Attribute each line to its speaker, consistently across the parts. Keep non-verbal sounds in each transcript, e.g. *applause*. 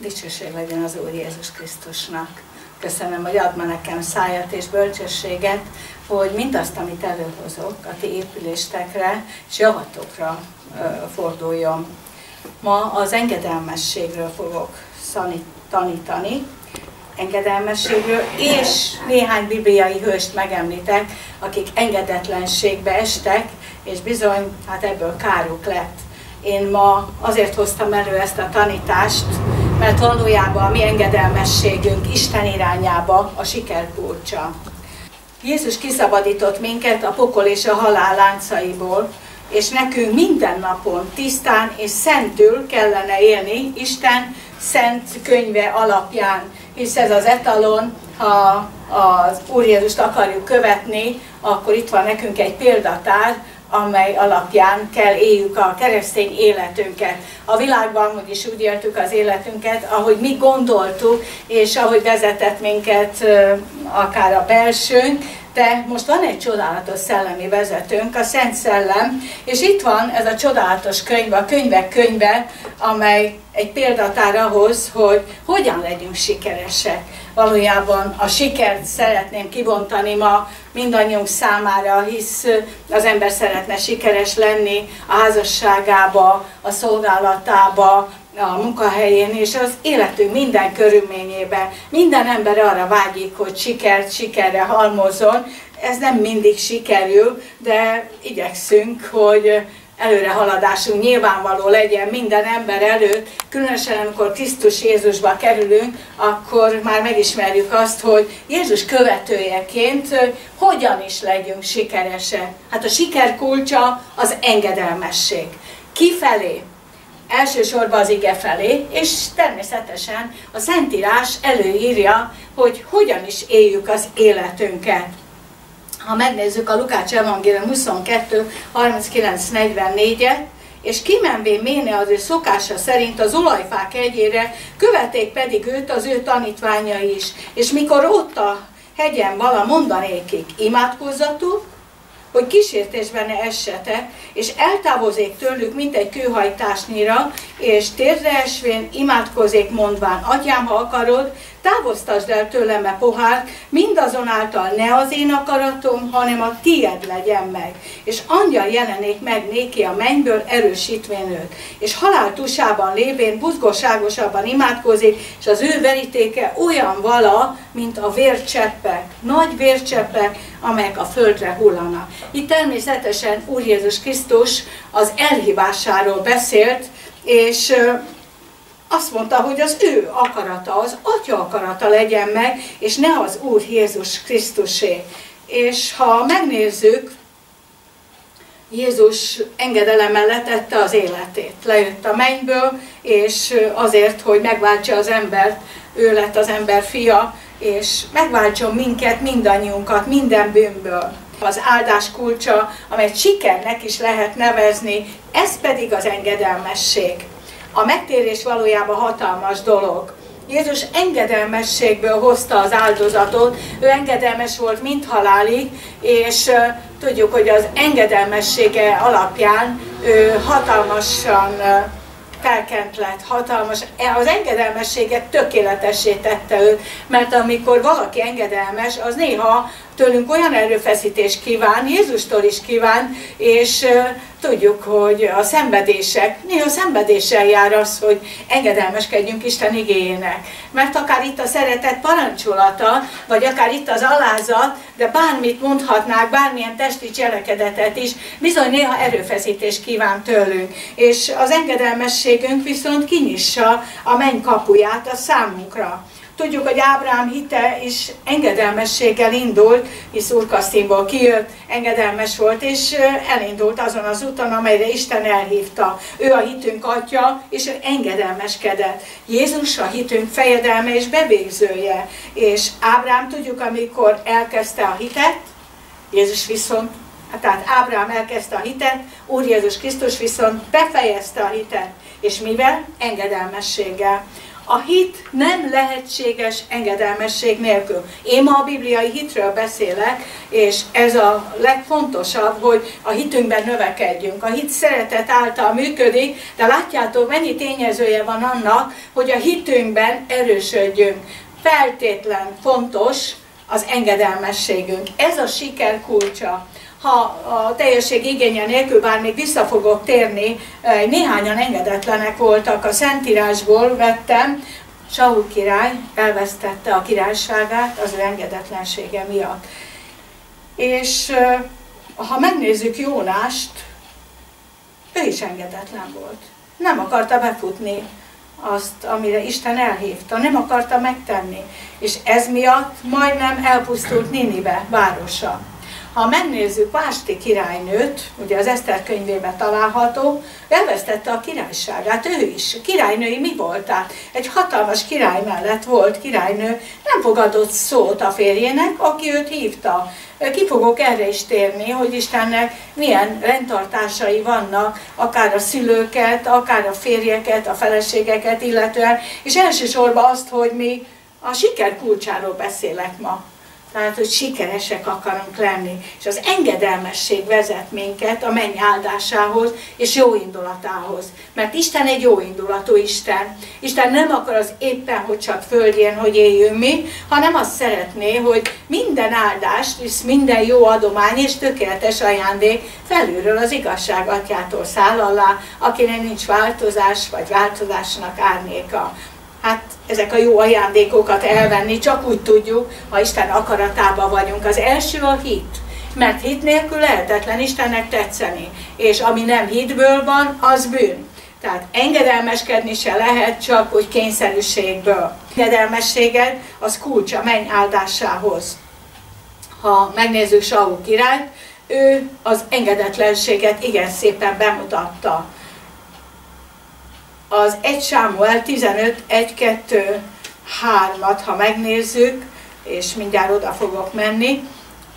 Speaker 1: Dicsőség legyen az Úr Jézus Krisztusnak. Köszönöm, hogy ad ma nekem szájat és bölcsességet, hogy mindazt, amit előhozok a ti épüléstekre és javatokra forduljon. Ma az engedelmességről fogok tanítani, engedelmességről, és néhány bibliai hőst megemlítek, akik engedetlenségbe estek, és bizony, hát ebből káruk lett. Én ma azért hoztam elő ezt a tanítást, mert valójában a mi engedelmességünk Isten irányába a siker kulcsa. Jézus kiszabadított minket a pokol és a halál láncaiból, és nekünk minden napon tisztán és szentül kellene élni Isten szent könyve alapján, hisz ez az etalon, ha az Úr Jézust akarjuk követni, akkor itt van nekünk egy példatár, amely alapján kell éljük a keresztény életünket. A világban hogy is úgy éltük az életünket, ahogy mi gondoltuk, és ahogy vezetett minket akár a belsőnk, de most van egy csodálatos szellemi vezetőnk, a Szent Szellem, és itt van ez a csodálatos könyv, a könyvek könyve, amely egy példatár ahhoz, hogy hogyan legyünk sikeresek. Valójában a sikert szeretném kibontani ma mindannyiunk számára, hisz az ember szeretne sikeres lenni a házasságába, a szolgálatába, a munkahelyén és az életünk minden körülményében. Minden ember arra vágyik, hogy sikert, sikerre halmozzon. Ez nem mindig sikerül, de igyekszünk, hogy előre haladásunk nyilvánvaló legyen minden ember előtt, különösen amikor Krisztus Jézusba kerülünk, akkor már megismerjük azt, hogy Jézus követőjeként hogyan is legyünk sikeresek. Hát a siker kulcsa az engedelmesség. Kifelé, elsősorban az ige felé, és természetesen a Szentírás előírja, hogy hogyan is éljük az életünket. Ha megnézzük a Lukács Evangélium 22, 39-44-et, és kimenvén méne az ő szokása szerint az olajfák egyére, követték pedig őt az ő tanítványai is. És mikor ott a hegyen vala mondanékik, imádkozzatok, hogy kísértésben ne és eltávozék tőlük, mint egy kőhajtásnyira, és térdre esvén imádkozék mondván, atyám, ha akarod, távoztasd el tőlem a pohár, mindazonáltal ne az én akaratom, hanem a tied legyen meg. És angyal jelenék meg néki a mennyből erősítvén őt. És halál tusában lévén buzgóságosabban imádkozik, és az ő verítéke olyan vala, mint a vércseppek, nagy vércseppek, amelyek a földre hullanak. Itt természetesen Úr Jézus Krisztus az elhívásáról beszélt, és azt mondta, hogy az ő akarata, az atya akarata legyen meg, és ne az Úr Jézus Krisztusé. És ha megnézzük, Jézus engedelemmel letette az életét. Lejött a mennyből, és azért, hogy megváltsa az embert, ő lett az ember fia, és megváltson minket, mindannyiunkat, minden bűnből. Az áldás kulcsa, amelyet sikernek is lehet nevezni, ez pedig az engedelmesség. A megtérés valójában hatalmas dolog. Jézus engedelmességből hozta az áldozatot, ő engedelmes volt mind halálig, és tudjuk, hogy az engedelmessége alapján ő hatalmasan felkent lett, hatalmas, az engedelmességet tökéletessé tette őt, mert amikor valaki engedelmes, az néha tőlünk olyan erőfeszítés kíván, Jézustól is kíván, és tudjuk, hogy a szenvedések, néha szenvedéssel jár az, hogy engedelmeskedjünk Isten igényének. Mert akár itt a szeretet parancsolata, vagy akár itt az alázat, de bármit mondhatnák, bármilyen testi cselekedetet is, bizony néha erőfeszítés kíván tőlünk. És az engedelmességünk viszont kinyissa a menny kapuját a számunkra. Tudjuk, hogy Ábrám hite is engedelmességgel indult, hisz Úrkasztinból kijött, engedelmes volt, és elindult azon az úton, amelyre Isten elhívta. Ő a hitünk atya, és ő engedelmeskedett. Jézus a hitünk fejedelme és bevégzője. És Ábrám tudjuk, amikor elkezdte a hitet, Jézus viszont tehát Ábrám elkezdte a hitet, Úr Jézus Krisztus viszont befejezte a hitet. És mivel? Engedelmességgel A hit nem lehetséges engedelmesség nélkül. Én ma a bibliai hitről beszélek, és ez a legfontosabb, hogy a hitünkben növekedjünk. A hit szeretet által működik, de látjátok, mennyi tényezője van annak, hogy a hitünkben erősödjünk. Feltétlen fontos az engedelmességünk. Ez a siker kulcsa ha a teljesség igénye nélkül, bár még vissza fogok térni, néhányan engedetlenek voltak, a Szentírásból vettem, Saul király elvesztette a királyságát az ő engedetlensége miatt. És ha megnézzük Jónást, ő is engedetlen volt. Nem akarta befutni azt, amire Isten elhívta, nem akarta megtenni. És ez miatt majdnem elpusztult Ninive városa. Ha megnézzük Vásti királynőt, ugye az Eszter könyvében található, elvesztette a királyságát, ő is. Királynői mi voltát? Egy hatalmas király mellett volt királynő, nem fogadott szót a férjének, aki őt hívta. Ki fogok erre is térni, hogy Istennek milyen rendtartásai vannak, akár a szülőket, akár a férjeket, a feleségeket illetően, és elsősorban azt, hogy mi a siker kulcsáról beszélek ma tehát hogy sikeresek akarunk lenni. És az engedelmesség vezet minket a menny áldásához és jó indulatához. Mert Isten egy jó indulatú Isten. Isten nem akar az éppen, hogy csak földjén, hogy éljünk mi, hanem azt szeretné, hogy minden áldást és minden jó adomány és tökéletes ajándék felülről az igazság atyától száll alá, akinek nincs változás vagy változásnak árnyéka hát ezek a jó ajándékokat elvenni csak úgy tudjuk, ha Isten akaratában vagyunk. Az első a hit, mert hit nélkül lehetetlen Istennek tetszeni, és ami nem hitből van, az bűn. Tehát engedelmeskedni se lehet csak, hogy kényszerűségből. Engedelmességed az kulcs a menny áldásához. Ha megnézzük Saul királyt, ő az engedetlenséget igen szépen bemutatta az 1 Sámuel 15, 1, 2, 3-at, ha megnézzük, és mindjárt oda fogok menni,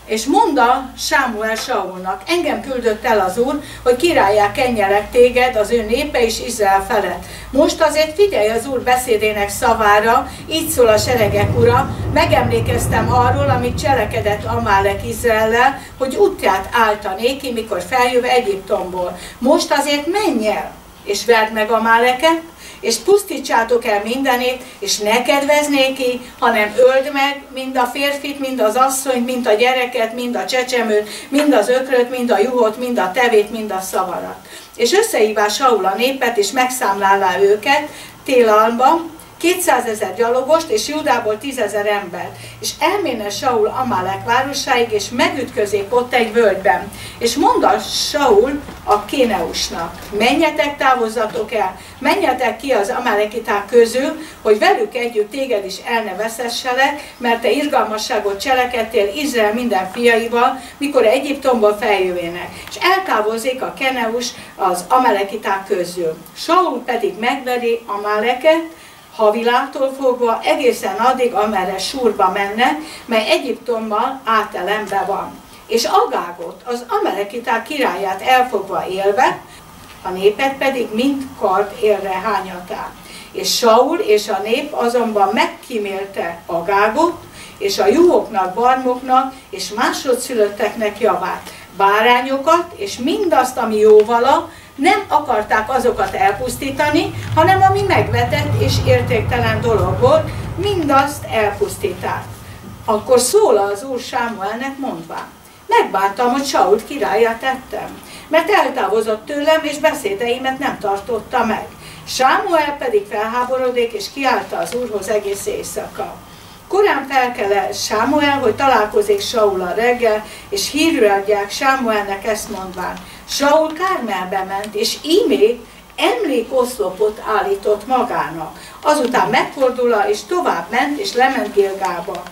Speaker 1: és mondta Sámuel Saulnak, engem küldött el az Úr, hogy királyá kenjelek téged, az ő népe és Izrael felett. Most azért figyelj az Úr beszédének szavára, így szól a seregek ura, megemlékeztem arról, amit cselekedett Amálek Izraellel, hogy útját állta néki, mikor feljöv Egyiptomból. Most azért menj el, és verd meg a máleket, és pusztítsátok el mindenét, és ne kedveznéki, hanem öld meg mind a férfit, mind az asszonyt, mind a gyereket, mind a csecsemőt, mind az ökröt, mind a juhot, mind a tevét, mind a szavarat. És összehívá Saul a népet, és megszámlálá őket télalban, 200 ezer gyalogost, és Judából 10 ezer embert. És elméne Saul Amalek városáig, és megütközék ott egy völgyben. És mondta Saul a Kéneusnak, menjetek, távozzatok el, menjetek ki az Amalekiták közül, hogy velük együtt téged is el ne veszesselek, mert te irgalmasságot cselekedtél Izrael minden fiaival, mikor Egyiptomból feljövének. És eltávozik a Keneus az Amalekiták közül. Saul pedig megveri Amaleket, havilától fogva egészen addig, amerre súrba menne, mely Egyiptommal átelembe van. És Agágot, az Amalekiták királyát elfogva élve, a népet pedig mind kard élre hányatá. És Saul és a nép azonban megkímélte Agágot, és a juhoknak, barmoknak és másodszülötteknek javát, bárányokat, és mindazt, ami jóvala, nem akarták azokat elpusztítani, hanem ami megvetett és értéktelen dolog volt, mindazt elpusztíták. Akkor szól az úr Sámuelnek mondván, megbántam, hogy Sault királyát tettem, mert eltávozott tőlem, és beszédeimet nem tartotta meg. Sámuel pedig felháborodik, és kiállta az úrhoz egész éjszaka. Korán felkel Sámuel, hogy találkozik Saul reggel, és hírül adják Sámuelnek ezt mondván. Saul Kármelbe ment, és ímé emlékoszlopot állított magának. Azután megfordul és tovább ment, és lement Gilgába.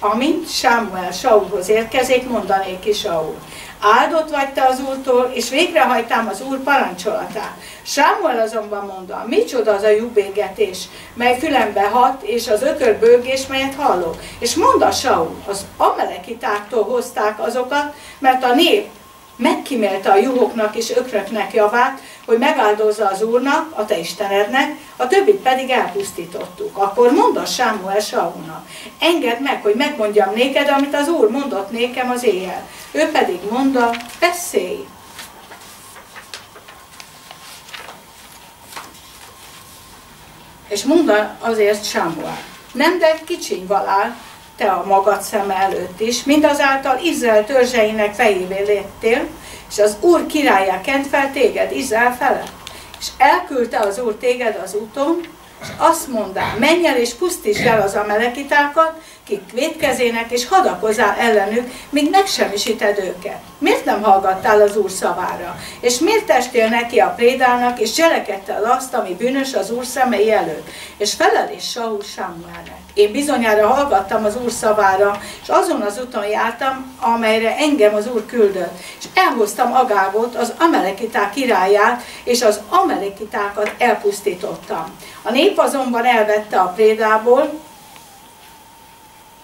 Speaker 1: Amint Sámuel Saulhoz érkezik, mondanék ki Saul. Áldott vagy te az Úrtól, és végrehajtám az Úr parancsolatát. Sámuel azonban mondta, micsoda az a jubégetés, mely fülembe hat, és az ökörbőgés, melyet hallok. És mondta Saul, az amelekitáktól hozták azokat, mert a nép megkímélte a juhoknak és ökröknek javát, hogy megáldozza az Úrnak, a te Istenednek, a többit pedig elpusztítottuk. Akkor mondd a Sámuel Saulnak, engedd meg, hogy megmondjam néked, amit az Úr mondott nékem az éjjel. Ő pedig mondta, beszélj! És mondta azért Sámuel, nem, de kicsiny valál, te a magad szeme előtt is, mindazáltal Izrael törzseinek fejévé léttél, és az Úr királyá kent fel téged Izrael felett. És elküldte az Úr téged az úton, és azt mondá, menj el és pusztítsd el *clears throat* az amelekitákat, kik védkezének, és hadakozál ellenük, míg megsemmisíted őket. Miért nem hallgattál az Úr szavára? És miért testél neki a prédának, és cselekedtel azt, ami bűnös az Úr szemei előtt? És felel is Saul Samuelnek. Én bizonyára hallgattam az Úr szavára, és azon az úton jártam, amelyre engem az Úr küldött. És elhoztam Agágot, az Amalekiták királyát, és az Amalekitákat elpusztítottam. A nép azonban elvette a prédából,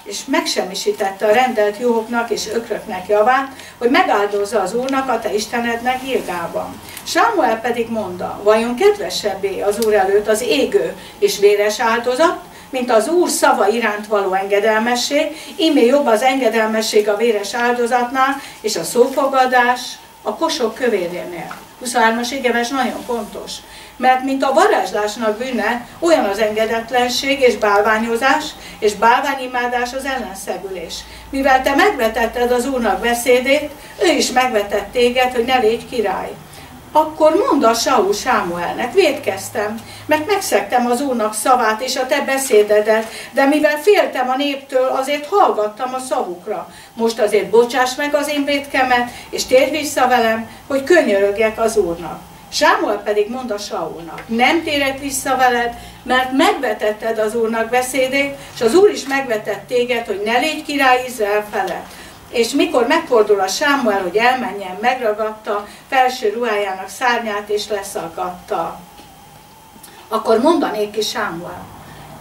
Speaker 1: és megsemmisítette a rendelt juhoknak és ökröknek javát, hogy megáldozza az Úrnak, a te Istenednek Gilgában. Sámuel pedig mondta, vajon kedvesebbé az Úr előtt az égő és véres áldozat, mint az Úr szava iránt való engedelmesség, ímé jobb az engedelmesség a véres áldozatnál, és a szófogadás a kosok kövérjénél. 23-as égeves nagyon pontos. Mert mint a varázslásnak bűne, olyan az engedetlenség és bálványozás, és bálványimádás az ellenszegülés. Mivel te megvetetted az Úrnak beszédét, ő is megvetett téged, hogy ne légy király. Akkor mondd a Saul Sámuelnek, védkeztem, mert megszektem az Úrnak szavát és a te beszédedet, de mivel féltem a néptől, azért hallgattam a szavukra. Most azért bocsáss meg az én védkemet, és térj vissza velem, hogy könyörögjek az Úrnak. Sámuel pedig mondta Saulnak, nem térek vissza veled, mert megvetetted az Úrnak beszédét, és az Úr is megvetett téged, hogy ne légy király Izrael felett. És mikor megfordul a Sámuel, hogy elmenjen, megragadta felső ruhájának szárnyát, és leszakadta. Akkor mondanék ki Sámuel,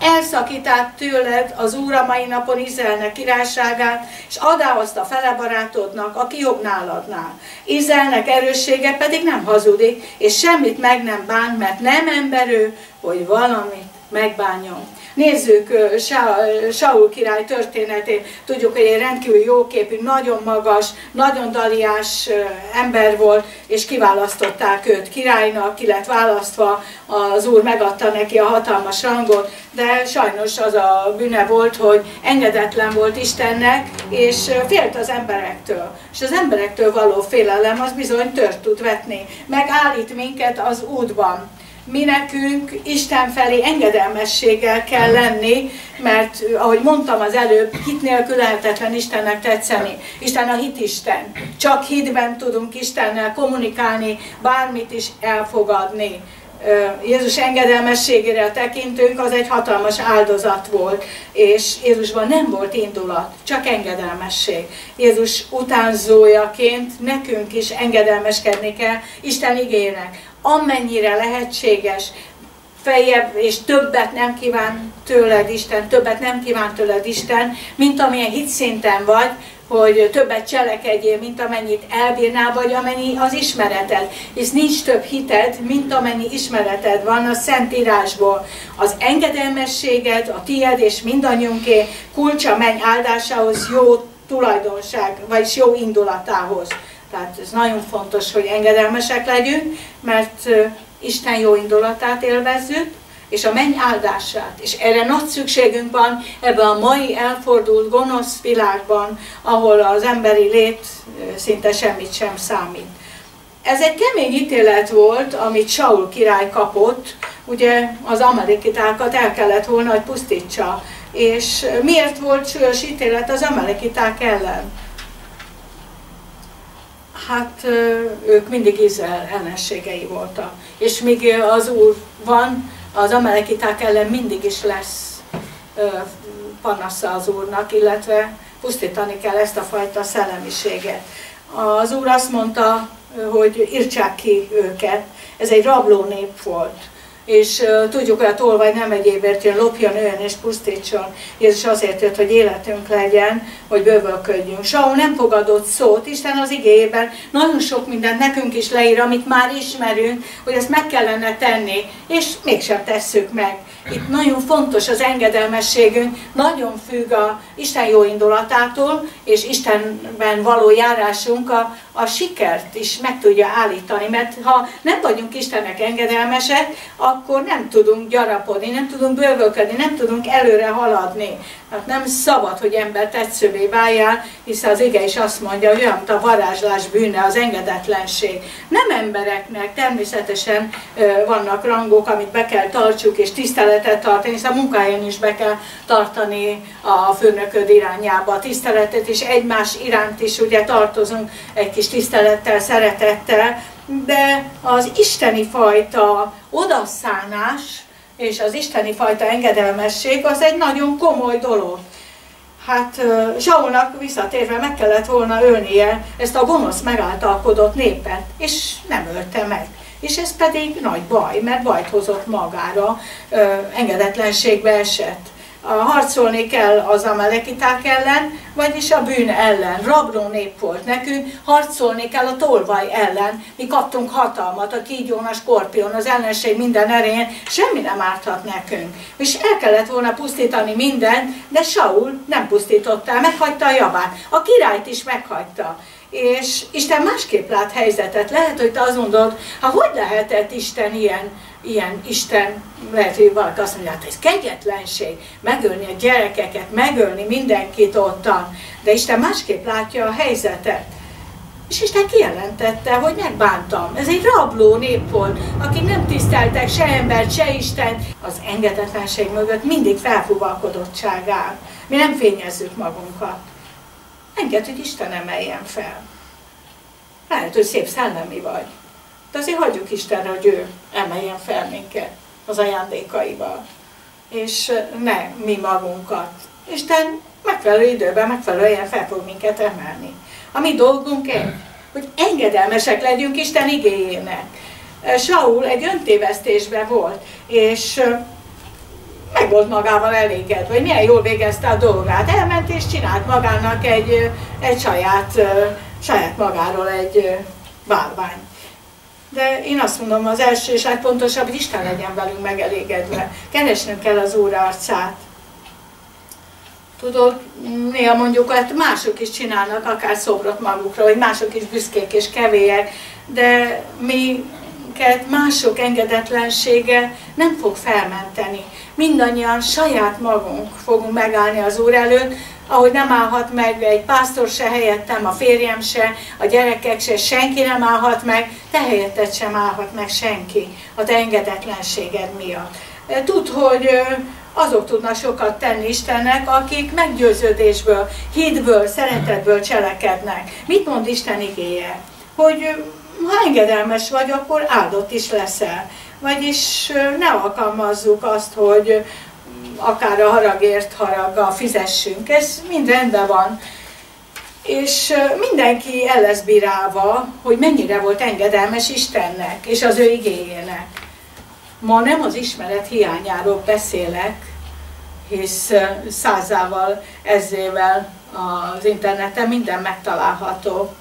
Speaker 1: elszakítál tőled az Úr a mai napon Izraelnek királyságát, és adá azt a fele barátodnak, aki jobb náladnál. Izraelnek erőssége pedig nem hazudik, és semmit meg nem bán, mert nem emberő, hogy valamit megbánjon. Nézzük Saul király történetét. Tudjuk, hogy egy rendkívül jóképű, nagyon magas, nagyon daliás ember volt, és kiválasztották őt királynak, ki lett választva, az úr megadta neki a hatalmas rangot, de sajnos az a bűne volt, hogy engedetlen volt Istennek, és félt az emberektől. És az emberektől való félelem az bizony tört tud vetni, megállít minket az útban mi nekünk Isten felé engedelmességgel kell lenni, mert ahogy mondtam az előbb, hit nélkül lehetetlen Istennek tetszeni. Isten a hitisten. Csak hitben tudunk Istennel kommunikálni, bármit is elfogadni. Jézus engedelmességére tekintünk, az egy hatalmas áldozat volt, és Jézusban nem volt indulat, csak engedelmesség. Jézus utánzójaként nekünk is engedelmeskedni kell Isten igének amennyire lehetséges, feljebb és többet nem kíván tőled Isten, többet nem kíván tőled Isten, mint amilyen hitszinten vagy, hogy többet cselekedjél, mint amennyit elbírnál, vagy amennyi az ismereted. És nincs több hited, mint amennyi ismereted van a Szentírásból. Az engedelmességed, a tied és mindannyiunké kulcsa menny áldásához, jó tulajdonság, vagy jó indulatához. Tehát ez nagyon fontos, hogy engedelmesek legyünk, mert Isten jó indulatát élvezzük, és a menny áldását. És erre nagy szükségünk van ebben a mai elfordult, gonosz világban, ahol az emberi lét szinte semmit sem számít. Ez egy kemény ítélet volt, amit Saul király kapott, ugye az amalekitákat el kellett volna, hogy pusztítsa. És miért volt súlyos ítélet az amalekiták ellen? Hát ők mindig Izrael ellenségei voltak. És míg az Úr van, az amalekiták ellen mindig is lesz panasza az Úrnak, illetve pusztítani kell ezt a fajta szellemiséget. Az Úr azt mondta, hogy írtsák ki őket. Ez egy rabló nép volt. És tudjuk, hogy a tolvaj nem egyébért jön, lopjon, olyan és pusztítson. Jézus azért jött, hogy életünk legyen, hogy bővölködjünk. Saul nem fogadott szót, Isten az igényében nagyon sok mindent nekünk is leír, amit már ismerünk, hogy ezt meg kellene tenni, és mégsem tesszük meg. Itt nagyon fontos az engedelmességünk, nagyon függ a Isten jó indulatától, és Istenben való járásunk a, a sikert is meg tudja állítani, mert ha nem vagyunk Istennek engedelmesek, akkor nem tudunk gyarapodni, nem tudunk bővölködni, nem tudunk előre haladni. Hát nem szabad, hogy ember tetszővé váljál, hiszen az ige is azt mondja, hogy olyan, mint a varázslás bűne, az engedetlenség. Nem embereknek természetesen vannak rangok, amit be kell tartsuk, és tiszteletet tartani, hiszen a munkáján is be kell tartani a főnököd irányába a tiszteletet, és egymás iránt is ugye tartozunk egy kis tisztelettel, szeretettel, de az isteni fajta odaszánás, és az isteni fajta engedelmesség az egy nagyon komoly dolog. Hát Zsaulnak visszatérve meg kellett volna ölnie ezt a gonosz megáltalkodott népet, és nem ölte meg. És ez pedig nagy baj, mert bajt hozott magára, engedetlenségbe esett harcolni kell az amalekiták ellen, vagyis a bűn ellen. Rabló nép volt nekünk, harcolni kell a tolvaj ellen. Mi kaptunk hatalmat, a kígyón, a skorpion, az ellenség minden erején, semmi nem árthat nekünk. És el kellett volna pusztítani mindent, de Saul nem pusztította meghagyta a javát. A királyt is meghagyta. És Isten másképp lát helyzetet. Lehet, hogy te azt mondod, ha hogy lehetett Isten ilyen ilyen Isten, lehet, hogy valaki azt mondja, hát ez kegyetlenség, megölni a gyerekeket, megölni mindenkit ottan, de Isten másképp látja a helyzetet. És Isten kijelentette, hogy megbántam. Ez egy rabló nép volt, akik nem tiszteltek se embert, se Isten. Az engedetlenség mögött mindig felfúvalkodottság áll. Mi nem fényezzük magunkat. Engedd, hogy Isten emeljen fel. Lehet, hogy szép szellemi vagy. De azért hagyjuk Istenre, hogy ő emeljen fel minket az ajándékaival. És ne mi magunkat. Isten megfelelő időben, megfelelő helyen fel fog minket emelni. A mi dolgunk egy, hogy engedelmesek legyünk Isten igényének. Saul egy öntévesztésben volt, és meg volt magával elégedve, hogy milyen jól végezte a dolgát. Elment és csinált magának egy, egy saját, saját magáról egy bálványt. De én azt mondom, az első és legfontosabb, hogy Isten legyen velünk megelégedve. Keresnünk kell az Úr arcát. Tudod, néha mondjuk, hát mások is csinálnak akár szobrot magukra, vagy mások is büszkék és kevélyek, de mi mások engedetlensége nem fog felmenteni. Mindannyian saját magunk fogunk megállni az Úr előtt, ahogy nem állhat meg egy pásztor se helyettem, a férjem se, a gyerekek se, senki nem állhat meg, te helyetted sem állhat meg senki a te engedetlenséged miatt. Tudd, hogy azok tudnak sokat tenni Istennek, akik meggyőződésből, hitből, szeretetből cselekednek. Mit mond Isten igéje? Hogy ha engedelmes vagy, akkor áldott is leszel. Vagyis ne alkalmazzuk azt, hogy akár a haragért haraggal fizessünk, ez mind rendben van. És mindenki el lesz bírálva, hogy mennyire volt engedelmes Istennek és az ő igényének. Ma nem az ismeret hiányáról beszélek, hisz százával, ezével az interneten minden megtalálható.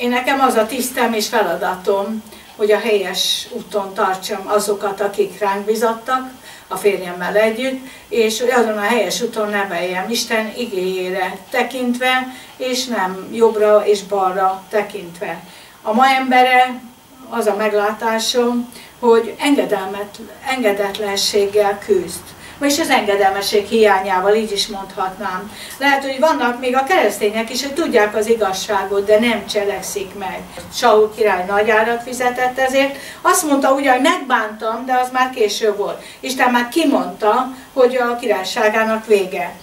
Speaker 1: Én nekem az a tisztem és feladatom, hogy a helyes úton tartsam azokat, akik ránk bizottak, a férjemmel együtt, és azon a helyes úton neveljem Isten igényére tekintve, és nem jobbra és balra tekintve. A ma embere az a meglátásom, hogy engedelmet, engedetlenséggel küzd vagyis az engedelmesség hiányával, így is mondhatnám. Lehet, hogy vannak még a keresztények is, hogy tudják az igazságot, de nem cselekszik meg. Saul király nagy árat fizetett ezért. Azt mondta ugyan, hogy megbántam, de az már késő volt. Isten már kimondta, hogy a királyságának vége.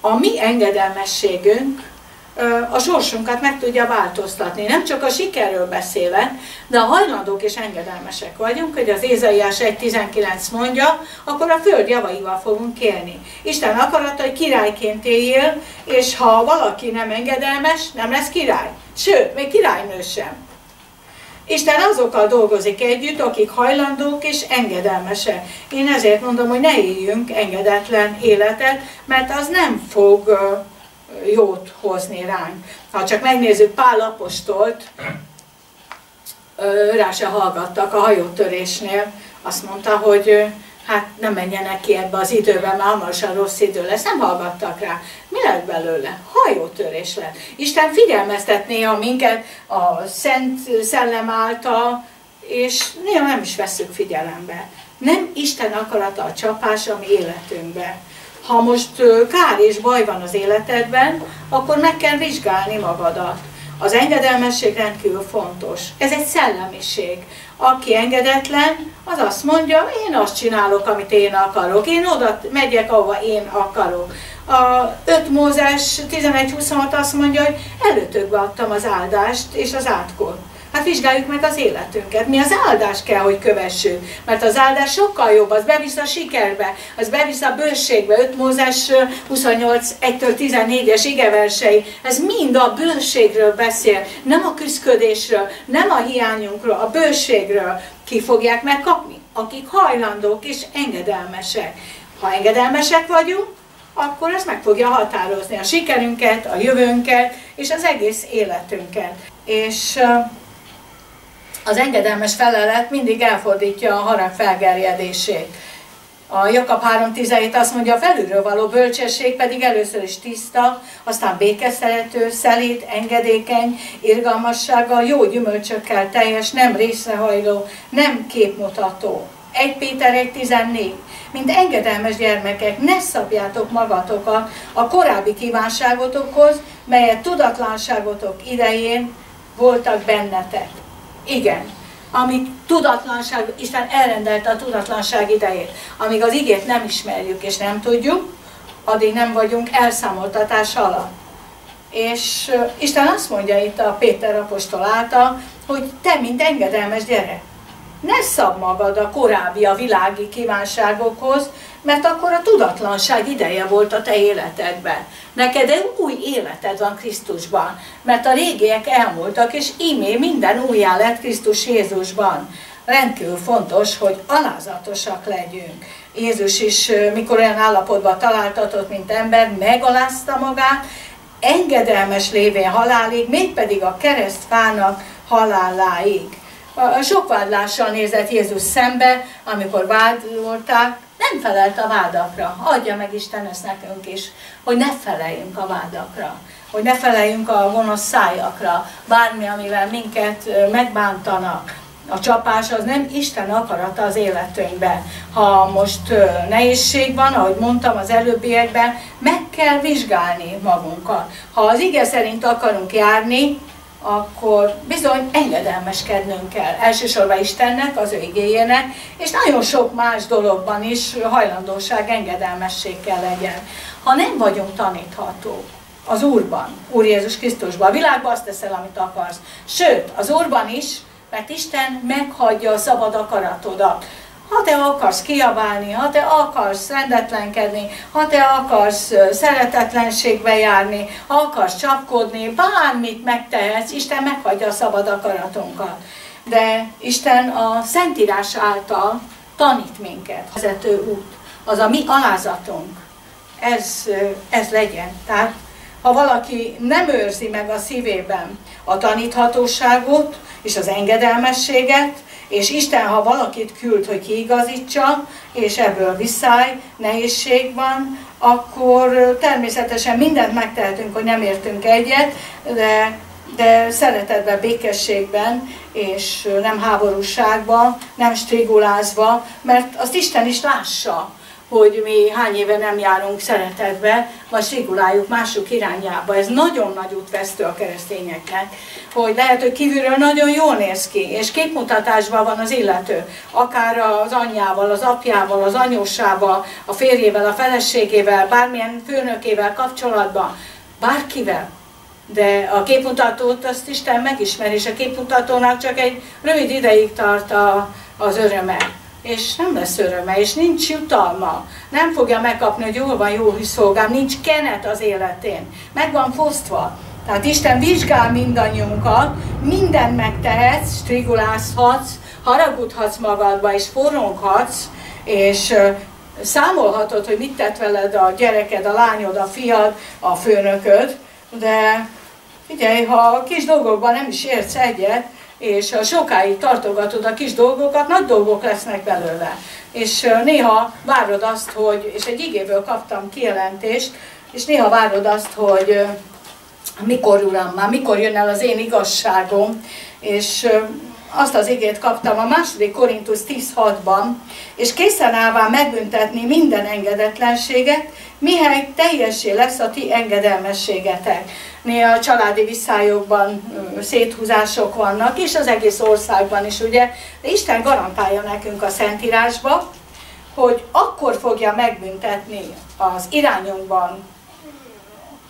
Speaker 1: A mi engedelmességünk a sorsunkat meg tudja változtatni. Nem csak a sikerről beszélek, de a hajlandók és engedelmesek vagyunk, hogy az Ézaiás 1.19 mondja, akkor a föld javaival fogunk élni. Isten akarata, hogy királyként éljél, és ha valaki nem engedelmes, nem lesz király. Sőt, még királynő sem. Isten azokkal dolgozik együtt, akik hajlandók és engedelmesek. Én ezért mondom, hogy ne éljünk engedetlen életet, mert az nem fog jót hozni ránk. Ha csak megnézzük Pál apostolt, rá se hallgattak a hajótörésnél. Azt mondta, hogy hát nem menjenek ki ebbe az időbe, mert hamarosan rossz idő lesz. Nem hallgattak rá. Mi lett belőle? Hajótörés lett. Isten figyelmeztet néha minket a Szent Szellem által, és néha nem is veszük figyelembe. Nem Isten akarata a csapás a mi életünkben. Ha most kár és baj van az életedben, akkor meg kell vizsgálni magadat. Az engedelmesség rendkívül fontos. Ez egy szellemiség. Aki engedetlen, az azt mondja, én azt csinálok, amit én akarok. Én oda megyek, ahova én akarok. A 5 Mózes 11.26 azt mondja, hogy előtökbe adtam az áldást és az átkot. Hát vizsgáljuk meg az életünket. Mi az áldás kell, hogy kövessük. Mert az áldás sokkal jobb, az bevisz a sikerbe, az bevisz a bőségbe. 5 Mózes 28, 1-től 14-es igeversei. Ez mind a bőségről beszél, nem a küzdködésről, nem a hiányunkról, a bőségről. Ki fogják megkapni? Akik hajlandók és engedelmesek. Ha engedelmesek vagyunk, akkor ez meg fogja határozni a sikerünket, a jövőnket és az egész életünket. És az engedelmes felelet mindig elfordítja a harag felgerjedését. A Jakab 3.17 azt mondja, a felülről való bölcsesség pedig először is tiszta, aztán békeszerető, szelít, engedékeny, irgalmassággal, jó gyümölcsökkel teljes, nem részrehajló, nem képmutató. 1 Péter 1.14 Mint engedelmes gyermekek, ne szabjátok magatokat a korábbi kívánságotokhoz, melyet tudatlanságotok idején voltak bennetek. Igen, amíg tudatlanság, Isten elrendelte a tudatlanság idejét, amíg az igét nem ismerjük és nem tudjuk, addig nem vagyunk elszámoltatás alatt. És Isten azt mondja itt a Péter apostol által, hogy te, mint engedelmes gyerek, ne szab magad a korábbi, a világi kívánságokhoz, mert akkor a tudatlanság ideje volt a te életedben. Neked egy új életed van Krisztusban, mert a régiek elmúltak, és ímé minden újjá lett Krisztus Jézusban. Rendkívül fontos, hogy alázatosak legyünk. Jézus is, mikor olyan állapotban találtatott, mint ember, megalázta magát, engedelmes lévén halálig, mégpedig a keresztfának haláláig. Sok vádlással nézett Jézus szembe, amikor vádolták, nem felelt a vádakra. Adja meg Isten ezt nekünk is, hogy ne feleljünk a vádakra, hogy ne feleljünk a gonosz szájakra, bármi, amivel minket megbántanak. A csapás az nem Isten akarata az életünkben. Ha most nehézség van, ahogy mondtam az előbbiekben, meg kell vizsgálni magunkat. Ha az ige szerint akarunk járni, akkor bizony engedelmeskednünk kell. Elsősorban Istennek, az ő igényének, és nagyon sok más dologban is hajlandóság, engedelmesség kell legyen. Ha nem vagyunk taníthatók, az Úrban, Úr Jézus Krisztusban, a világban azt teszel, amit akarsz. Sőt, az Úrban is, mert Isten meghagyja a szabad akaratodat. Ha te akarsz kiabálni, ha te akarsz rendetlenkedni, ha te akarsz szeretetlenségbe járni, ha akarsz csapkodni, bármit megtehetsz, Isten meghagyja a szabad akaratunkat. De Isten a Szentírás által tanít minket. Vezető út, az a mi alázatunk. Ez, ez legyen. Tehát ha valaki nem őrzi meg a szívében a taníthatóságot és az engedelmességet, és Isten, ha valakit küld, hogy kiigazítsa, és ebből viszály, nehézség van, akkor természetesen mindent megtehetünk, hogy nem értünk egyet, de, de szeretetben, békességben, és nem háborúságban, nem strigulázva, mert azt Isten is lássa hogy mi hány éve nem járunk szeretetbe, vagy siguláljuk mások irányába. Ez nagyon nagy útvesztő a keresztényeknek, hogy lehet, hogy kívülről nagyon jól néz ki, és képmutatásban van az illető, akár az anyjával, az apjával, az anyósával, a férjével, a feleségével, bármilyen főnökével kapcsolatban, bárkivel. De a képmutatót azt Isten megismer, és a képmutatónak csak egy rövid ideig tart a, az öröme és nem lesz öröme, és nincs jutalma. Nem fogja megkapni, hogy jól van, jó szolgám, nincs kenet az életén. Meg van fosztva. Tehát Isten vizsgál mindannyiunkat, mindent megtehetsz, strigulázhatsz, haragudhatsz magadba, és forronghatsz, és számolhatod, hogy mit tett veled a gyereked, a lányod, a fiad, a főnököd, de figyelj, ha a kis dolgokban nem is értsz egyet, és ha sokáig tartogatod a kis dolgokat, nagy dolgok lesznek belőle. És néha várod azt, hogy, és egy igéből kaptam kijelentést, és néha várod azt, hogy mikor uram, már mikor jön el az én igazságom, és azt az igét kaptam a második Korintus 10.6-ban, és készen állván megbüntetni minden engedetlenséget, mihely teljesé lesz a ti engedelmességetek. Néha a családi visszájokban széthúzások vannak, és az egész országban is, ugye. De Isten garantálja nekünk a Szentírásba, hogy akkor fogja megbüntetni az irányunkban,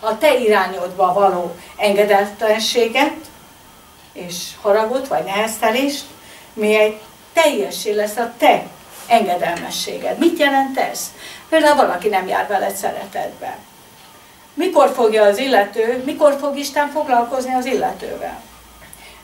Speaker 1: a te irányodba való engedetlenséget, és haragot, vagy neheztelést, egy teljesé lesz a te engedelmességed. Mit jelent ez? Például valaki nem jár veled szeretetbe. Mikor fogja az illető, mikor fog Isten foglalkozni az illetővel?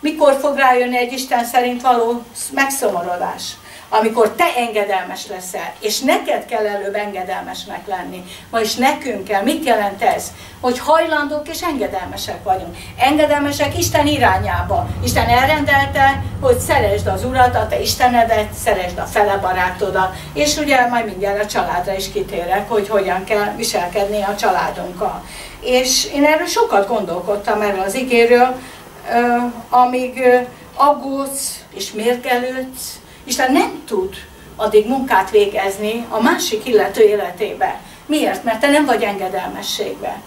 Speaker 1: Mikor fog rájönni egy Isten szerint való megszomorodás? Amikor te engedelmes leszel, és neked kell előbb engedelmesnek lenni, vagyis nekünk kell. Mit jelent ez? Hogy hajlandók és engedelmesek vagyunk. Engedelmesek Isten irányába. Isten elrendelte, hogy szeresd az Urat, a te Istenedet, szeresd a fele barátodat, és ugye majd mindjárt a családra is kitérek, hogy hogyan kell viselkedni a családunkkal. És én erről sokat gondolkodtam erről az igéről, amíg aggódsz és mérgelődsz, Isten nem tud addig munkát végezni a másik illető életébe. Miért? Mert te nem vagy engedelmességbe.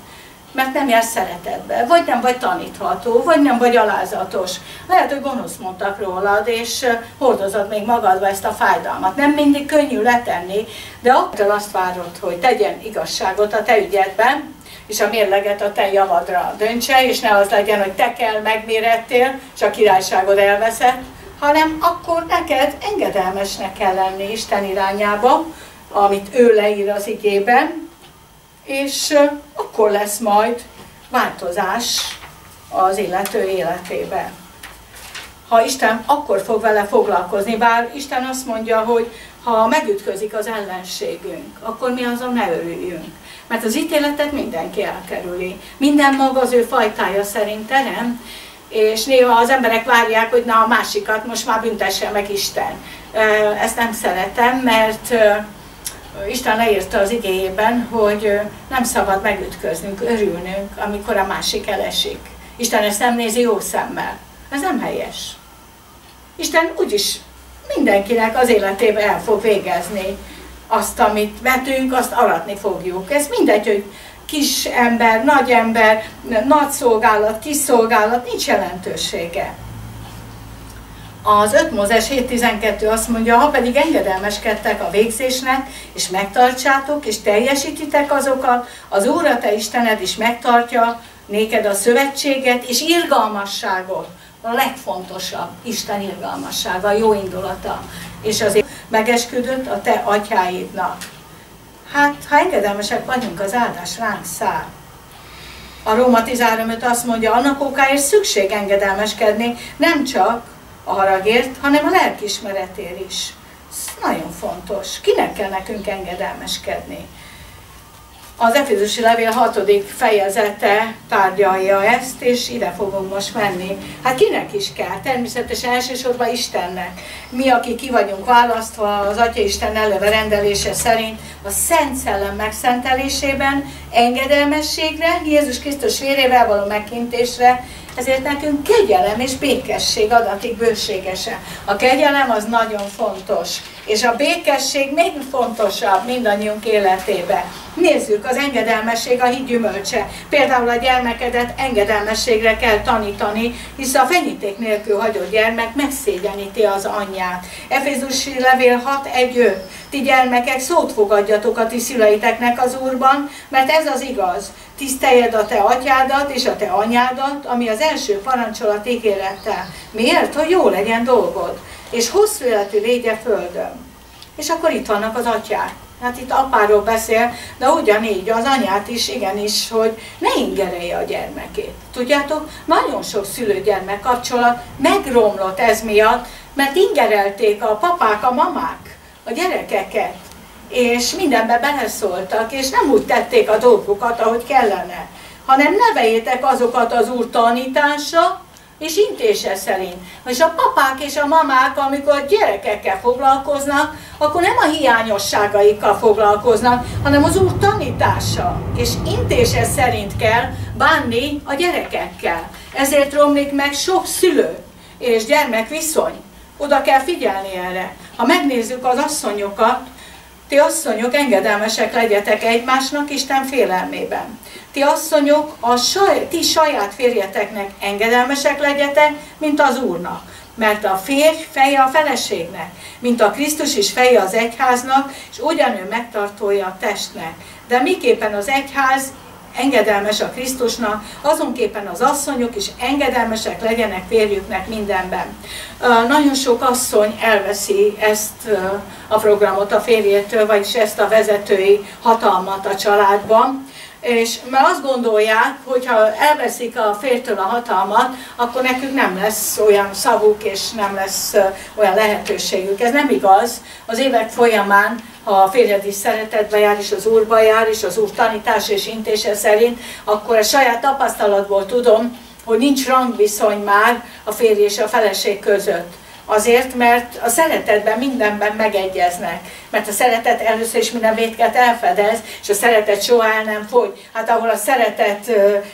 Speaker 1: Mert nem jársz szeretetbe, vagy nem vagy tanítható, vagy nem vagy alázatos. Lehet, hogy gonosz mondtak rólad, és hordozod még magadba ezt a fájdalmat. Nem mindig könnyű letenni, de akkor azt várod, hogy tegyen igazságot a te ügyedben, és a mérleget a te javadra döntse, és ne az legyen, hogy te kell megmérettél, és a királyságod elveszett, hanem akkor neked engedelmesnek kell lenni Isten irányába, amit ő leír az igében, és akkor lesz majd változás az illető életébe. Ha Isten akkor fog vele foglalkozni, bár Isten azt mondja, hogy ha megütközik az ellenségünk, akkor mi azon ne örüljünk. Mert az ítéletet mindenki elkerüli. Minden maga az ő fajtája szerint terem, és néha az emberek várják, hogy na a másikat most már büntesse meg Isten. Ezt nem szeretem, mert Isten leírta az igéjében, hogy nem szabad megütköznünk, örülnünk, amikor a másik elesik. Isten ezt nem nézi jó szemmel. Ez nem helyes. Isten úgyis mindenkinek az életébe el fog végezni azt, amit vetünk, azt aratni fogjuk. Ez mindegy, hogy kis ember, nagy ember, nagy szolgálat, kis szolgálat, nincs jelentősége. Az 5 Mózes 7.12 azt mondja, ha pedig engedelmeskedtek a végzésnek, és megtartsátok, és teljesítitek azokat, az Úr a te Istened is megtartja néked a szövetséget és irgalmasságot. A legfontosabb Isten irgalmassága, a jó indulata. És azért megesküdött a te atyáidnak. Hát, ha engedelmesek vagyunk, az áldás ránk száll. A Róma 13 azt mondja, annak okáért szükség engedelmeskedni, nem csak a haragért, hanem a lelkismeretért is. Ez nagyon fontos. Kinek kell nekünk engedelmeskedni? Az Efézusi Levél hatodik fejezete tárgyalja ezt, és ide fogunk most menni. Hát kinek is kell? Természetesen elsősorban Istennek. Mi, akik ki vagyunk választva az Atya Isten eleve rendelése szerint, a Szent Szellem megszentelésében, engedelmességre, Jézus Krisztus vérével való megkintésre, ezért nekünk kegyelem és békesség adatik bőségesen. A kegyelem az nagyon fontos, és a békesség még fontosabb mindannyiunk életébe. Nézzük, az engedelmesség a híd gyümölcse. Például a gyermekedet engedelmességre kell tanítani, hisz a fenyíték nélkül hagyott gyermek megszégyeníti az anyját. Efézusi levél 6, 1, 5. Ti gyermekek, szót fogadjatok a ti szüleiteknek az Úrban, mert ez az igaz. Tiszteljed a te atyádat és a te anyádat, ami az első parancsolat ígérettel. Miért? Hogy jó legyen dolgod, és hosszú életű légye földön. És akkor itt vannak az atyák. Hát itt apáról beszél, de ugyanígy az anyát is igenis, hogy ne ingerelje a gyermekét. Tudjátok, nagyon sok szülő-gyermek kapcsolat megromlott ez miatt, mert ingerelték a papák, a mamák a gyerekeket, és mindenbe beleszóltak, és nem úgy tették a dolgokat, ahogy kellene, hanem neveljétek azokat az úr tanítása, és intése szerint. És a papák és a mamák, amikor a gyerekekkel foglalkoznak, akkor nem a hiányosságaikkal foglalkoznak, hanem az Úr tanítása. És intése szerint kell bánni a gyerekekkel. Ezért romlik meg sok szülő és gyermek viszony. Oda kell figyelni erre. Ha megnézzük az asszonyokat, ti asszonyok engedelmesek legyetek egymásnak Isten félelmében. Ti asszonyok, a saj, ti saját férjeteknek engedelmesek legyetek, mint az Úrnak. Mert a férj feje a feleségnek, mint a Krisztus is feje az egyháznak, és ugyanő megtartója a testnek. De miképpen az egyház engedelmes a Krisztusnak, azonképpen az asszonyok is engedelmesek legyenek férjüknek mindenben. Nagyon sok asszony elveszi ezt a programot a férjétől, vagyis ezt a vezetői hatalmat a családban, és mert azt gondolják, hogy ha elveszik a fértől a hatalmat, akkor nekünk nem lesz olyan szavuk, és nem lesz olyan lehetőségük. Ez nem igaz. Az évek folyamán, ha a férjed is szeretetbe jár, és az úrba jár, és az úr tanítás és intése szerint, akkor a saját tapasztalatból tudom, hogy nincs rangviszony már a férj és a feleség között Azért, mert a szeretetben mindenben megegyeznek. Mert a szeretet először is minden vétket elfedez, és a szeretet soha el nem fogy. Hát ahol a szeretet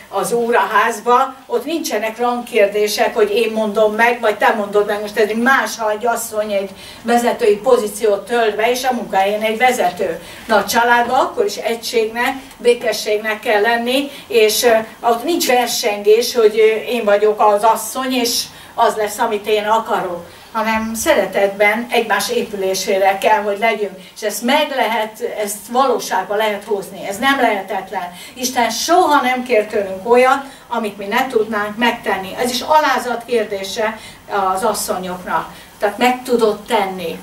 Speaker 1: az úr a házba, ott nincsenek rangkérdések, hogy én mondom meg, vagy te mondod meg. Most egy más, ha egy asszony egy vezetői pozíciót töltve, és a munkahelyén egy vezető. Na a családban akkor is egységnek, békességnek kell lenni, és ott nincs versengés, hogy én vagyok az asszony, és az lesz, amit én akarok hanem szeretetben egymás épülésére kell, hogy legyünk. És ezt meg lehet, ezt valóságba lehet hozni. Ez nem lehetetlen. Isten soha nem kér tőlünk olyat, amit mi ne tudnánk megtenni. Ez is alázat kérdése az asszonyoknak. Tehát meg tudod tenni.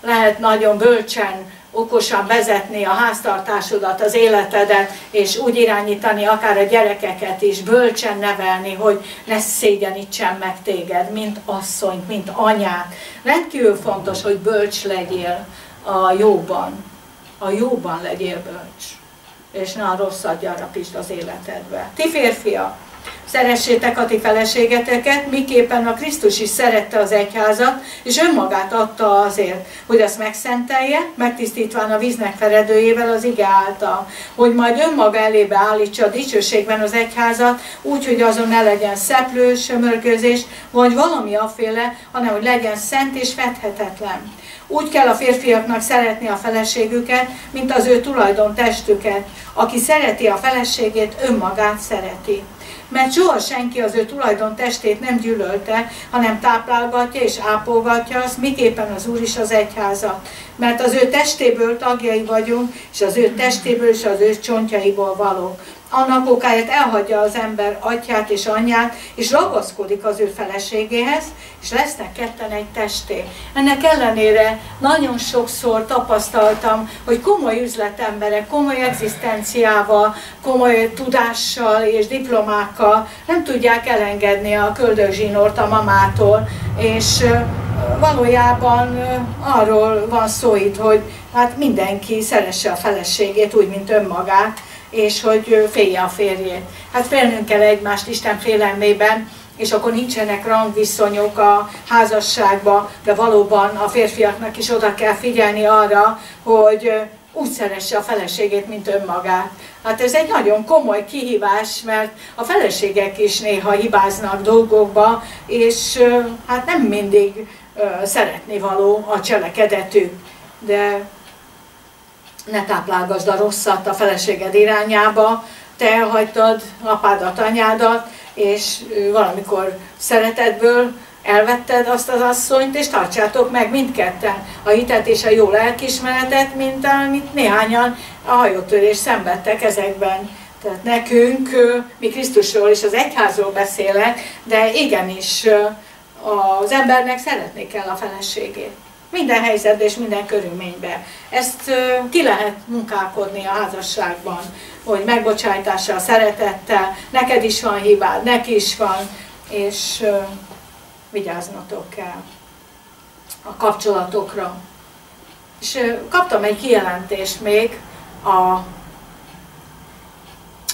Speaker 1: Lehet nagyon bölcsen okosan vezetni a háztartásodat, az életedet, és úgy irányítani akár a gyerekeket is, bölcsen nevelni, hogy ne szégyenítsen meg téged, mint asszonyt, mint anyát. Rendkívül fontos, hogy bölcs legyél a jóban. A jóban legyél bölcs. És ne a rosszat gyarapítsd az életedbe. Ti férfiak, Szeressétek a ti feleségeteket, miképpen a Krisztus is szerette az egyházat, és önmagát adta azért, hogy azt megszentelje, megtisztítván a víznek feredőjével az ige által, hogy majd önmaga elébe állítsa a dicsőségben az egyházat, úgy, hogy azon ne legyen szeplő, sömörgözés, vagy valami aféle, hanem hogy legyen szent és fedhetetlen. Úgy kell a férfiaknak szeretni a feleségüket, mint az ő tulajdon testüket. Aki szereti a feleségét, önmagát szereti mert soha senki az ő tulajdon testét nem gyűlölte, hanem táplálgatja és ápolgatja azt, miképpen az Úr is az egyházat. Mert az ő testéből tagjai vagyunk, és az ő testéből és az ő csontjaiból valók annak okáért elhagyja az ember atyát és anyját, és ragaszkodik az ő feleségéhez, és lesznek ketten egy testé. Ennek ellenére nagyon sokszor tapasztaltam, hogy komoly üzletemberek, komoly egzisztenciával, komoly tudással és diplomákkal nem tudják elengedni a köldögzsinort a mamától, és valójában arról van szó itt, hogy hát mindenki szeresse a feleségét úgy, mint önmagát, és hogy félje a férjét. Hát félnünk kell egymást Isten félelmében, és akkor nincsenek rangviszonyok a házasságban, de valóban a férfiaknak is oda kell figyelni arra, hogy úgy szeresse a feleségét, mint önmagát. Hát ez egy nagyon komoly kihívás, mert a feleségek is néha hibáznak dolgokba, és hát nem mindig szeretni való a cselekedetük. De ne táplálgazd a rosszat a feleséged irányába, te elhagytad apádat, anyádat, és valamikor szeretetből elvetted azt az asszonyt, és tartsátok meg mindketten a hitet és a jó lelkismeretet, mint amit néhányan a hajótörés szenvedtek ezekben. Tehát nekünk, mi Krisztusról és az egyházról beszélek, de igenis az embernek szeretni kell a feleségét. Minden helyzetben és minden körülményben. Ezt ki lehet munkálkodni a házasságban, hogy megbocsájtással, szeretettel, neked is van hibád, neki is van, és vigyáznotok kell a kapcsolatokra. És kaptam egy kijelentést még a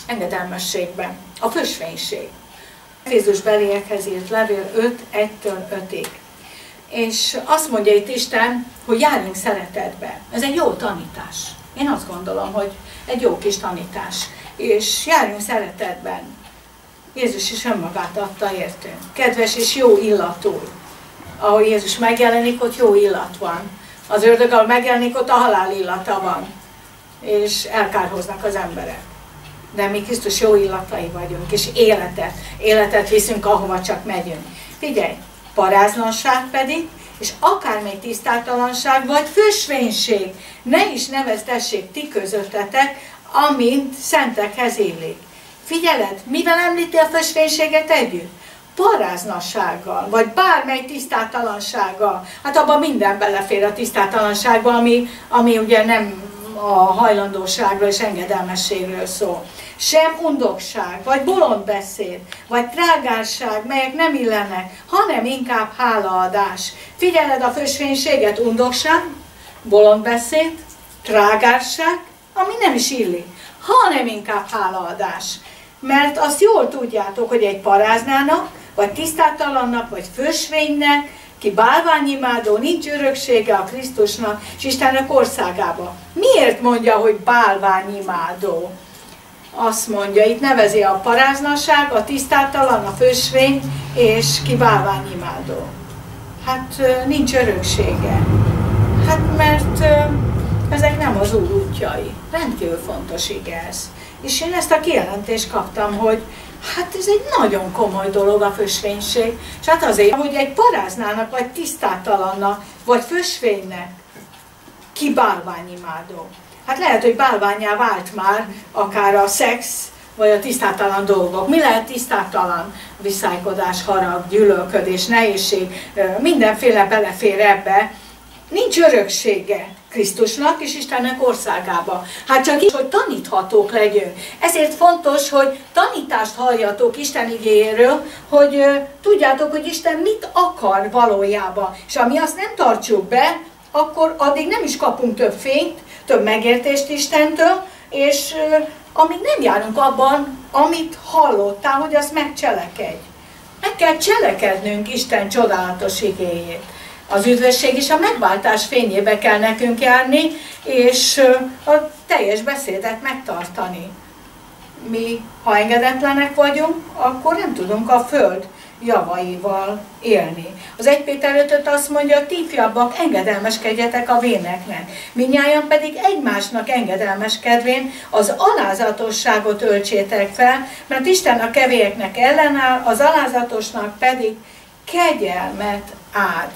Speaker 1: engedelmességben, a fősvénység. Jézus beliekhez írt levél 5, 1-től 5-ig. És azt mondja itt Isten, hogy járjunk szeretetbe. Ez egy jó tanítás. Én azt gondolom, hogy egy jó kis tanítás. És járjunk szeretetben. Jézus is önmagát adta értünk. Kedves és jó illatú. Ahol Jézus megjelenik, ott jó illat van. Az ördög, ahol megjelenik, ott a halál illata van. És elkárhoznak az emberek de mi Krisztus jó illatai vagyunk, és életet, életet viszünk, ahova csak megyünk. Figyelj, parázlanság pedig, és akármely tisztátalanság vagy fősvénység, ne is neveztessék ti közöttetek, amint szentekhez illik. Figyeled, mivel említi a fősvénységet együtt? paráznassággal, vagy bármely tisztátalansággal. Hát abban minden belefér a tisztátalanságba, ami, ami ugye nem a hajlandóságról és engedelmességről szól. Sem undokság, vagy bolond beszéd, vagy trágárság, melyek nem illenek, hanem inkább hálaadás. Figyeled a fősvénységet, undokság, bolond beszéd, trágárság, ami nem is illik, hanem inkább hálaadás. Mert azt jól tudjátok, hogy egy paráznának, vagy tisztátalannak, vagy fősvénynek, ki bálványimádó, nincs öröksége a Krisztusnak és Istennek országába. Miért mondja, hogy bálványimádó? Azt mondja, itt nevezi a paráznaság, a tisztátalan, a fősvény és ki bálványimádó. Hát nincs öröksége. Hát mert ezek nem az Úr útjai. Rendkívül fontos igaz. És én ezt a kijelentést kaptam, hogy Hát ez egy nagyon komoly dolog a fösvénység. És hát azért, hogy egy paráznának, vagy tisztátalannak, vagy fösvénynek ki bálványimádó. Hát lehet, hogy bálványá vált már akár a szex, vagy a tisztátalan dolgok. Mi lehet tisztátalan? Viszálykodás, harag, gyűlölködés, nehézség, mindenféle belefér ebbe. Nincs öröksége. Krisztusnak és Istennek országába. Hát csak is, hogy taníthatók legyünk. Ezért fontos, hogy tanítást halljatok Isten igényéről, hogy tudjátok, hogy Isten mit akar valójában. És ami azt nem tartsuk be, akkor addig nem is kapunk több fényt, több megértést Istentől, és amíg nem járunk abban, amit hallottál, hogy azt megcselekedj. Meg kell cselekednünk Isten csodálatos igényét az üdvösség és a megváltás fényébe kell nekünk járni, és a teljes beszédet megtartani. Mi, ha engedetlenek vagyunk, akkor nem tudunk a Föld javaival élni. Az 1 Péter 5 azt mondja, ti fiabbak engedelmeskedjetek a véneknek, minnyáján pedig egymásnak engedelmeskedvén az alázatosságot öltsétek fel, mert Isten a kevélyeknek ellenáll, az alázatosnak pedig kegyelmet áld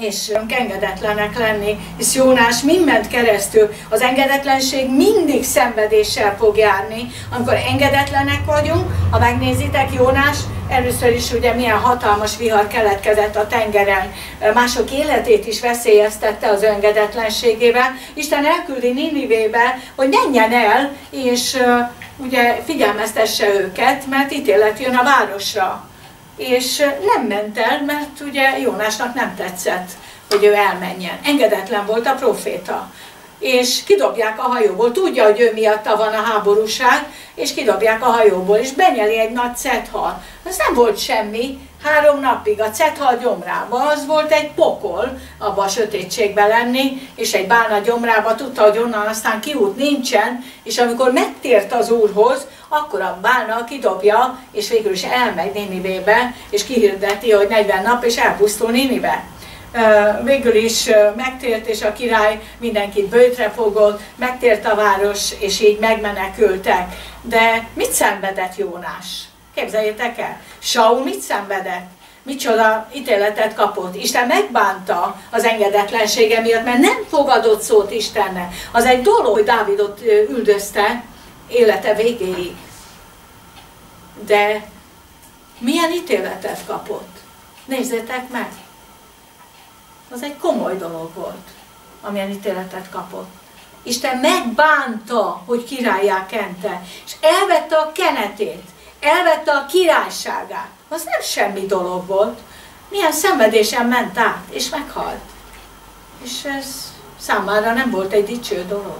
Speaker 1: és engedetlenek lenni, és Jónás mind ment keresztül. Az engedetlenség mindig szenvedéssel fog járni. Amikor engedetlenek vagyunk, ha megnézitek Jónás, először is ugye milyen hatalmas vihar keletkezett a tengeren, mások életét is veszélyeztette az engedetlenségével. Isten elküldi Ninivébe, hogy menjen el, és ugye figyelmeztesse őket, mert ítélet jön a városra és nem ment el, mert ugye Jónásnak nem tetszett, hogy ő elmenjen. Engedetlen volt a proféta. És kidobják a hajóból, tudja, hogy ő miatta van a háborúság, és kidobják a hajóból, és benyeli egy nagy cethal. Ez nem volt semmi, három napig a cethal gyomrába, az volt egy pokol abba a sötétségbe lenni, és egy bálna gyomrába tudta, hogy onnan aztán kiút nincsen, és amikor megtért az úrhoz, akkor a bálna kidobja, és végül is elmegy Ninivébe, és kihirdeti, hogy 40 nap, és elpusztul Ninive végül is megtért, és a király mindenkit bőtre fogott, megtért a város, és így megmenekültek. De mit szenvedett Jónás? Képzeljétek el, Saul mit szenvedett? Micsoda ítéletet kapott. Isten megbánta az engedetlensége miatt, mert nem fogadott szót Istennek. Az egy dolog, hogy Dávidot üldözte élete végéig. De milyen ítéletet kapott? Nézzétek meg! Az egy komoly dolog volt, amilyen ítéletet kapott. Isten megbánta, hogy királyá kente, és elvette a kenetét, elvette a királyságát. Az nem semmi dolog volt. Milyen szenvedésen ment át, és meghalt. És ez számára nem volt egy dicső dolog.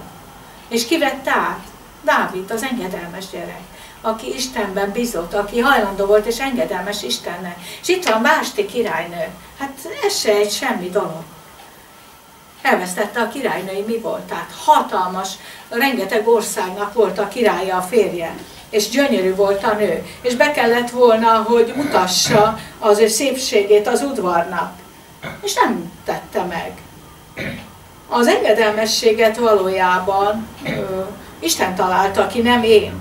Speaker 1: És kivette át? Dávid, az engedelmes gyerek, aki Istenben bizott, aki hajlandó volt és engedelmes Istennek. És itt van Vásti királynő. Hát ez se egy semmi dolog. Elvesztette a királynői mi volt? Tehát hatalmas, rengeteg országnak volt a királya a férje és gyönyörű volt a nő, és be kellett volna, hogy mutassa az ő szépségét az udvarnak. És nem tette meg. Az engedelmességet valójában ö, Isten találta ki, nem én.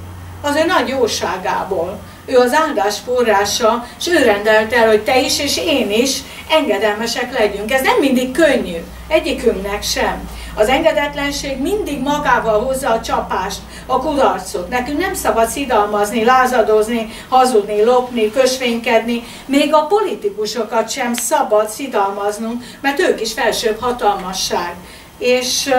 Speaker 1: Az ő nagy jóságából. Ő az áldás forrása, és ő rendelt el, hogy te is és én is engedelmesek legyünk. Ez nem mindig könnyű, egyikünknek sem. Az engedetlenség mindig magával hozza a csapást, a kudarcot. Nekünk nem szabad szidalmazni, lázadozni, hazudni, lopni, kösvénykedni. Még a politikusokat sem szabad szidalmaznunk, mert ők is felsőbb hatalmasság. És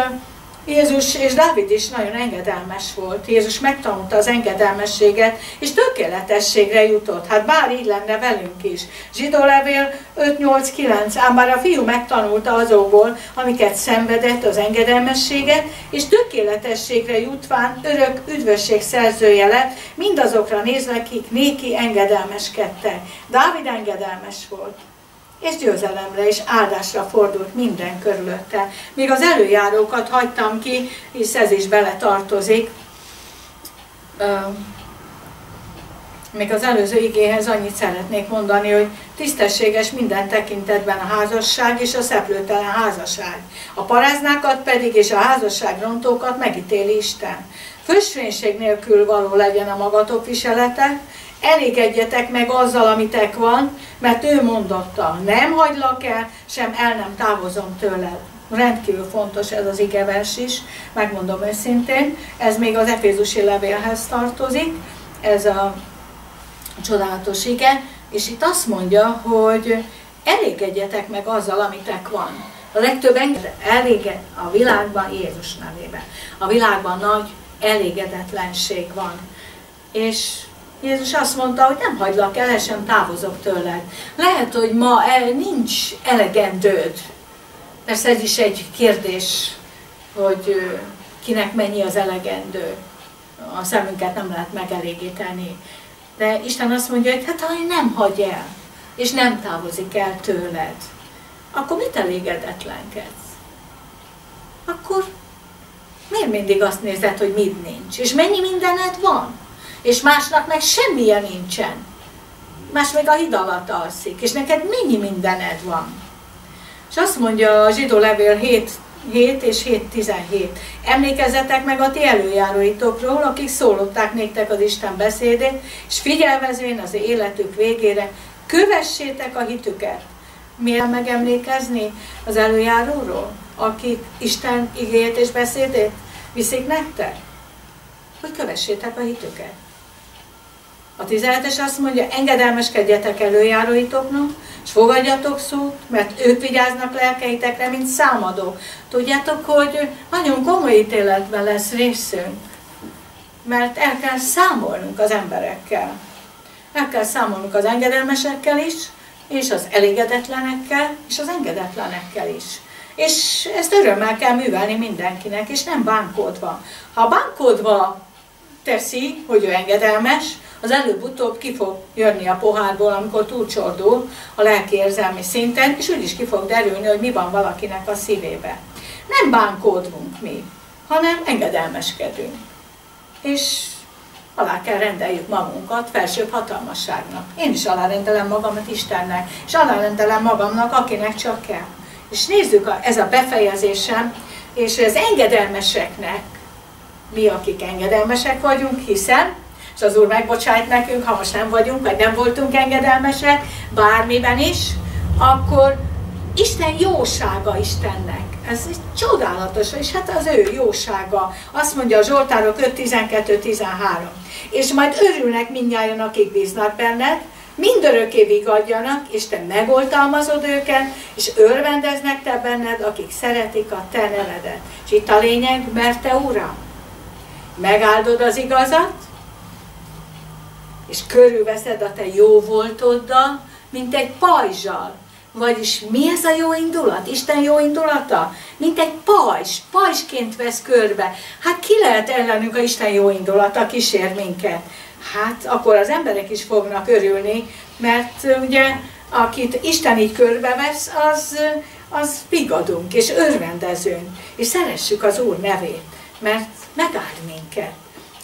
Speaker 1: Jézus és Dávid is nagyon engedelmes volt. Jézus megtanulta az engedelmességet, és tökéletességre jutott. Hát bár így lenne velünk is. Zsidó levél 5-8-9, ám bár a fiú megtanulta azokból, amiket szenvedett, az engedelmességet, és tökéletességre jutván örök üdvösség szerzője lett, mindazokra nézve, akik néki engedelmeskedtek. Dávid engedelmes volt és győzelemre és áldásra fordult minden körülötte. Még az előjárókat hagytam ki, hisz ez is bele tartozik. Még az előző igéhez annyit szeretnék mondani, hogy tisztességes minden tekintetben a házasság és a szeplőtelen házasság. A paráznákat pedig és a házasság rontókat megítéli Isten. Fösvénység nélkül való legyen a magatok viselete, elégedjetek meg azzal, amitek van, mert ő mondotta, nem hagylak el, sem el nem távozom tőled. Rendkívül fontos ez az igevers is, megmondom őszintén, ez még az Efézusi levélhez tartozik, ez a csodálatos ige, és itt azt mondja, hogy elégedjetek meg azzal, amitek van. A legtöbb eléged a világban Jézus nevében. A világban nagy elégedetlenség van. És Jézus azt mondta, hogy nem hagylak el, sem távozok tőled. Lehet, hogy ma el, nincs elegendőd. Persze ez is egy kérdés, hogy kinek mennyi az elegendő. A szemünket nem lehet megelégíteni. De Isten azt mondja, hogy hát ha nem hagy el, és nem távozik el tőled, akkor mit elégedetlenkedsz? Akkor miért mindig azt nézed, hogy mit nincs? És mennyi mindened van? És másnak meg semmilyen nincsen. Más meg a hid alatt alszik, és neked mennyi mindened van. És azt mondja a zsidó levél 7, 7 és 7.17. Emlékezzetek meg a ti előjáróitokról, akik szólották néktek az Isten beszédét, és figyelvezvén az életük végére, kövessétek a hitüket. Miért megemlékezni az előjáróról, akik Isten igéjét és beszédét viszik nektek? Hogy kövessétek a hitüket. A 17-es azt mondja, engedelmeskedjetek előjáróitoknak, és fogadjatok szót, mert ők vigyáznak lelkeitekre, mint számadó. Tudjátok, hogy nagyon komoly ítéletben lesz részünk, mert el kell számolnunk az emberekkel. El kell számolnunk az engedelmesekkel is, és az elégedetlenekkel, és az engedetlenekkel is. És ezt örömmel kell művelni mindenkinek, és nem bánkódva. Ha bánkódva teszi, hogy ő engedelmes, az előbb-utóbb ki fog jönni a pohárból, amikor túlcsordul a lelki érzelmi szinten, és úgy is ki fog derülni, hogy mi van valakinek a szívébe. Nem bánkódunk mi, hanem engedelmeskedünk. És alá kell rendeljük magunkat felsőbb hatalmasságnak. Én is alárendelem magamat Istennek, és alárendelem magamnak, akinek csak kell. És nézzük, a, ez a befejezésem, és az engedelmeseknek, mi, akik engedelmesek vagyunk, hiszen és az Úr megbocsájt nekünk, ha most nem vagyunk, vagy nem voltunk engedelmesek, bármiben is, akkor Isten jósága Istennek. Ez csodálatos, és hát az ő jósága. Azt mondja a Zsoltárok 5, 12, 13. És majd örülnek mindjárt, akik bíznak benned, mindörökké vigadjanak, és te megoltalmazod őket, és örvendeznek te benned, akik szeretik a te nevedet. És itt a lényeg, mert te Uram, megáldod az igazat, és körülveszed a te jó voltoddal, mint egy pajzsal. Vagyis mi ez a jó indulat? Isten jó indulata? Mint egy pajzs, pajzsként vesz körbe. Hát ki lehet ellenünk, a Isten jó indulata kísér minket? Hát akkor az emberek is fognak örülni, mert ugye akit Isten így körbevesz, az, az vigadunk és örvendezünk, és szeressük az Úr nevét, mert megáld minket.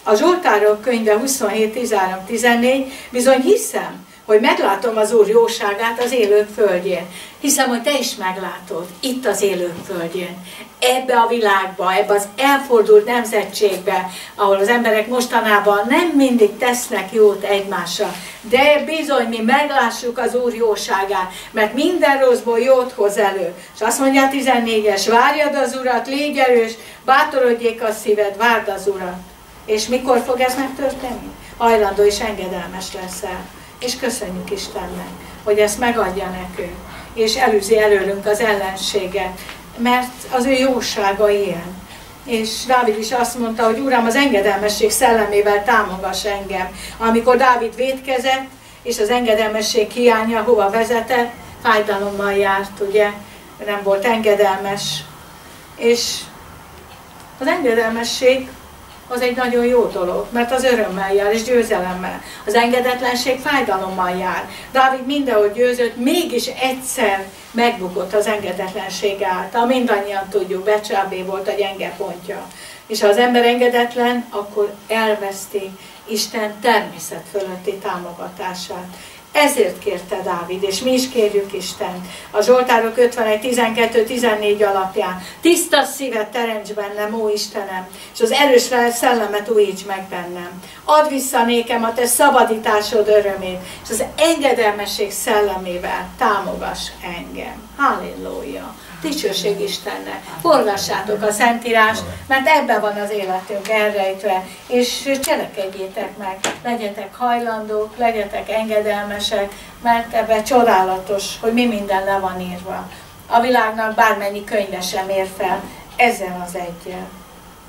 Speaker 1: A Zsoltárok könyve 27.13.14 bizony hiszem, hogy meglátom az Úr jóságát az élők földjén. Hiszem, hogy te is meglátod itt az élők földjén. Ebbe a világba, ebbe az elfordult nemzetségbe, ahol az emberek mostanában nem mindig tesznek jót egymásra. De bizony mi meglássuk az Úr jóságát, mert minden rosszból jót hoz elő. És azt mondja a 14-es, várjad az Urat, légy erős, bátorodjék a szíved, várd az Urat. És mikor fog ez megtörténni? Hajlandó és engedelmes leszel. És köszönjük Istennek, hogy ezt megadja nekünk, és elűzi előlünk az ellenséget, mert az ő jósága ilyen. És Dávid is azt mondta, hogy Uram, az engedelmesség szellemével támogass engem. Amikor Dávid védkezett, és az engedelmesség hiánya hova vezetett, fájdalommal járt, ugye, nem volt engedelmes. És az engedelmesség az egy nagyon jó dolog, mert az örömmel jár és győzelemmel. Az engedetlenség fájdalommal jár. Dávid mindenhol győzött, mégis egyszer megbukott az engedetlenség által. Mindannyian tudjuk, Becsábé volt a gyenge pontja. És ha az ember engedetlen, akkor elveszti Isten természet fölötti támogatását. Ezért kérte Dávid, és mi is kérjük Isten. A Zsoltárok 51, 12, 14 alapján. Tiszta szívet teremts bennem, ó Istenem, és az erős szellemet újíts meg bennem. Add vissza nékem a te szabadításod örömét, és az engedelmesség szellemével támogass engem. Halleluja! Dicsőség Istennek. Forgassátok a Szentírás, mert ebben van az életünk elrejtve, és cselekedjétek meg, legyetek hajlandók, legyetek engedelmesek, mert ebben csodálatos, hogy mi minden le van írva. A világnak bármennyi könyve sem ér fel, ezzel az egyel.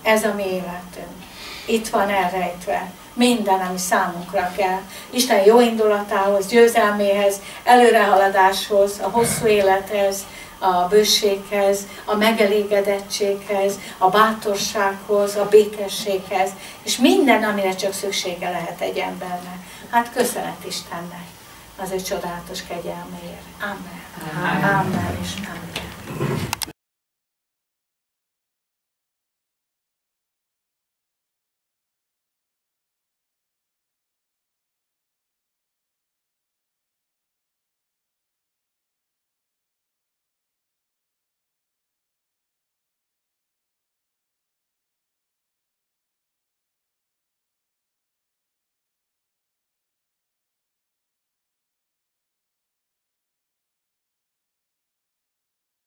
Speaker 1: Ez a mi életünk. Itt van elrejtve minden, ami számunkra kell. Isten jó indulatához, győzelméhez, előrehaladáshoz, a hosszú élethez, a bőséghez, a megelégedettséghez, a bátorsághoz, a békességhez, és minden, amire csak szüksége lehet egy embernek. Hát köszönet Istennek az ő csodálatos kegyelméért. Amen. Amen. Amen és amen.